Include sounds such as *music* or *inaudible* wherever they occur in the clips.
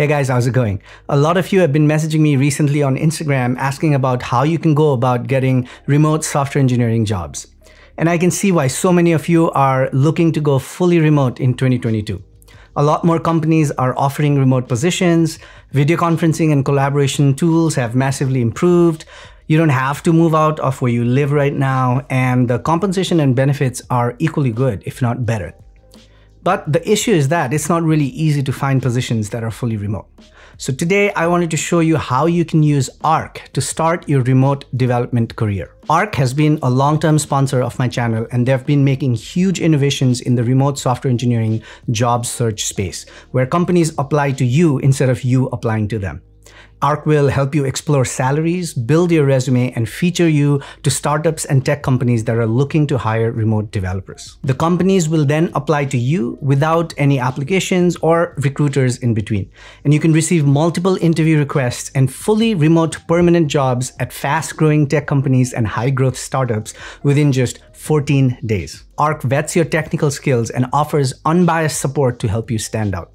Hey guys, how's it going? A lot of you have been messaging me recently on Instagram asking about how you can go about getting remote software engineering jobs. And I can see why so many of you are looking to go fully remote in 2022. A lot more companies are offering remote positions. Video conferencing and collaboration tools have massively improved. You don't have to move out of where you live right now, and the compensation and benefits are equally good, if not better. But the issue is that it's not really easy to find positions that are fully remote. So today I wanted to show you how you can use Arc to start your remote development career. Arc has been a long-term sponsor of my channel and they've been making huge innovations in the remote software engineering job search space, where companies apply to you instead of you applying to them. ARC will help you explore salaries, build your resume, and feature you to startups and tech companies that are looking to hire remote developers. The companies will then apply to you without any applications or recruiters in between. And you can receive multiple interview requests and fully remote permanent jobs at fast growing tech companies and high growth startups within just 14 days. ARC vets your technical skills and offers unbiased support to help you stand out.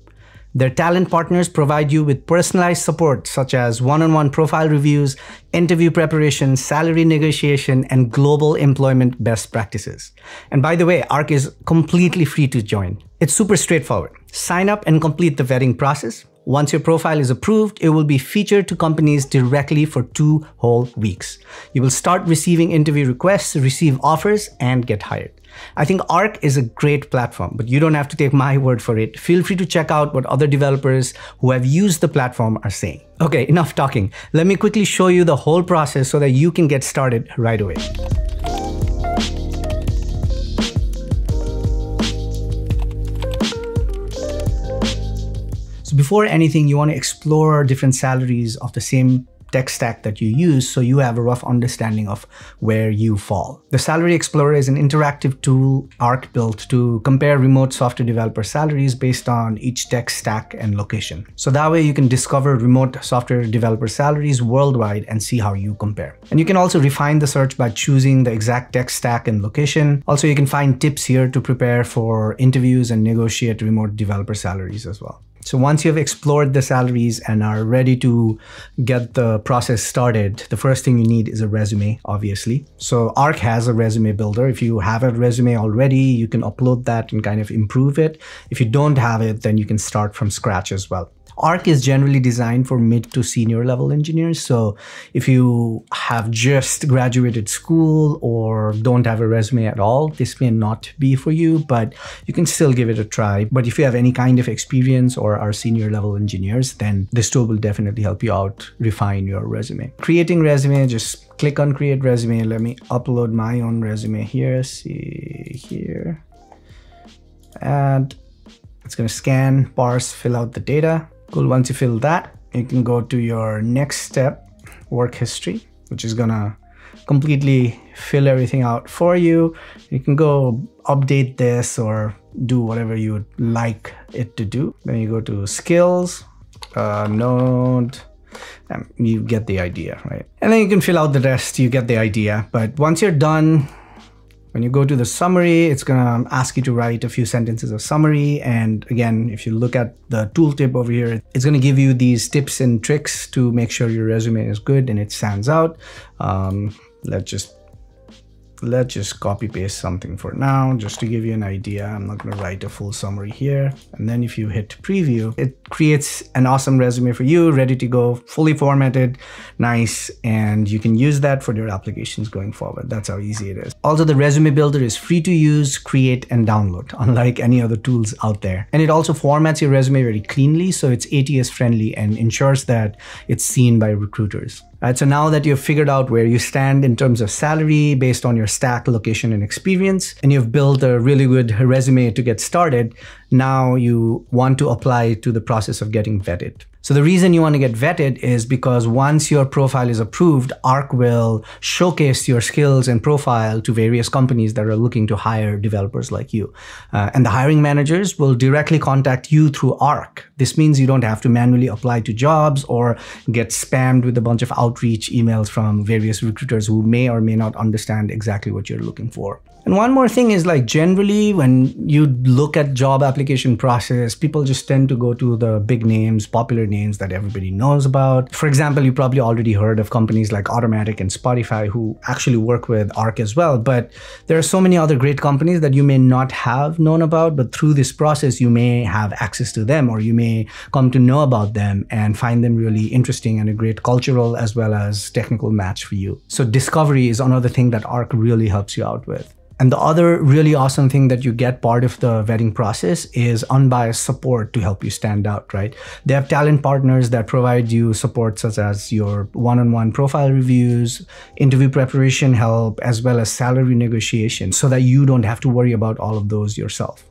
Their talent partners provide you with personalized support such as one-on-one profile reviews, interview preparation, salary negotiation, and global employment best practices. And by the way, ARC is completely free to join. It's super straightforward. Sign up and complete the vetting process. Once your profile is approved, it will be featured to companies directly for two whole weeks. You will start receiving interview requests, receive offers, and get hired. I think Arc is a great platform, but you don't have to take my *laughs* word for it. Feel free to check out what other developers who have used the platform are saying. Okay, *laughs* enough talking. Let me quickly show you the whole process so that you can get started right away. So before anything, you want to explore different salaries of the same tech stack that you use so you have a rough understanding of where you fall. The Salary Explorer is an interactive tool Arc built to compare remote software developer salaries based on each tech stack and location. So that way you can discover remote software developer salaries worldwide and see how you compare. And you can also refine the search by choosing the exact tech stack and location. Also, you can find tips here to prepare for interviews and negotiate remote developer salaries as well. So once you've explored the salaries and are ready to get the process started, the first thing you need is a resume, obviously. So Arc has a resume builder. If you have a resume already, you can upload that and kind of improve it. If you don't have it, then you can start from scratch as well. Arc is generally designed for mid to senior level engineers. So if you have just graduated school or don't have a resume at all, this may not be for you, but you can still give it a try. But if you have any kind of experience or are senior level engineers, then this tool will definitely help you out refine your resume. Creating resume, just click on create resume. Let me upload my own resume here. See here. And it's going to scan, parse, fill out the data. Cool, once you fill that, you can go to your next step, work history, which is gonna completely fill everything out for you. You can go update this or do whatever you would like it to do. Then you go to skills, uh, node, and you get the idea, right? And then you can fill out the rest, you get the idea. But once you're done, when you go to the summary, it's going to ask you to write a few sentences of summary. And again, if you look at the tooltip over here, it's going to give you these tips and tricks to make sure your resume is good and it stands out. Um, let's just let's just copy paste something for now just to give you an idea. I'm not going to write a full summary here. And then if you hit preview it creates an awesome resume for you ready to go fully formatted nice and you can use that for your applications going forward. That's how easy it is. Also the resume builder is free to use create and download *laughs* unlike any other tools out there. And it also formats your resume very cleanly so it's ats friendly and ensures that it's seen by recruiters Right, so now that you've figured out where you stand in terms of salary based on your stack, location, and experience, and you've built a really good resume to get started, now you want to apply to the process of getting vetted. So the reason you want to get vetted is because once your profile is approved, ARC will showcase your skills and profile to various companies that are looking to hire developers like you. Uh, and the hiring managers will directly contact you through ARC. This means you don't have to manually apply to jobs or get spammed with a bunch of outreach emails from various recruiters who may or may not understand exactly what you're looking for. And one more thing is like generally when you look at job application process, people just tend to go to the big names, popular names that everybody knows about. For example, you probably already heard of companies like Automattic and Spotify who actually work with Arc as well. But there are so many other great companies that you may not have known about, but through this process, you may have access to them or you may come to know about them and find them really interesting and a great cultural as well as technical match for you. So discovery is another thing that Arc really helps you out with. And the other really awesome thing that you get part of the vetting process is unbiased support to help you stand out, right? They have talent partners that provide you support such as your one-on-one profile reviews, interview preparation help, as well as salary negotiation so that you don't have to worry about all of those yourself.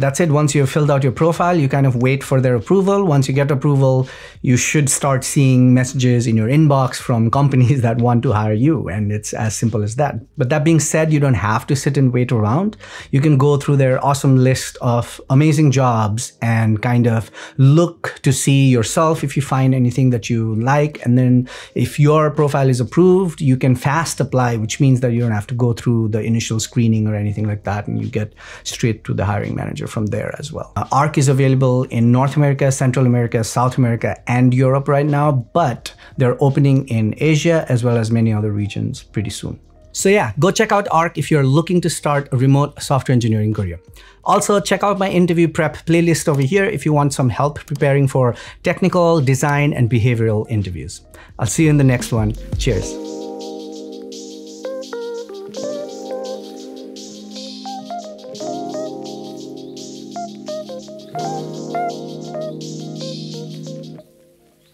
That's it. Once you have filled out your profile, you kind of wait for their approval. Once you get approval, you should start seeing messages in your inbox from *laughs* companies that want to hire you. And it's as simple as that. But that being said, you don't have to sit and wait around. You can go through their awesome list of amazing jobs and kind of look to see yourself if you find anything that you like. And then if your profile is approved, you can fast apply, which means that you don't have to go through the initial screening or anything like that. And you get straight to the hiring manager from there as well. Uh, ARC is available in North America, Central America, South America, and Europe right now, but they're opening in Asia as well as many other regions pretty soon. So yeah, go check out ARC if you're looking to start a remote software engineering career. Also, check out my interview prep playlist over here if you want some help preparing for technical, design, and behavioral interviews. I'll see you in the next one. Cheers.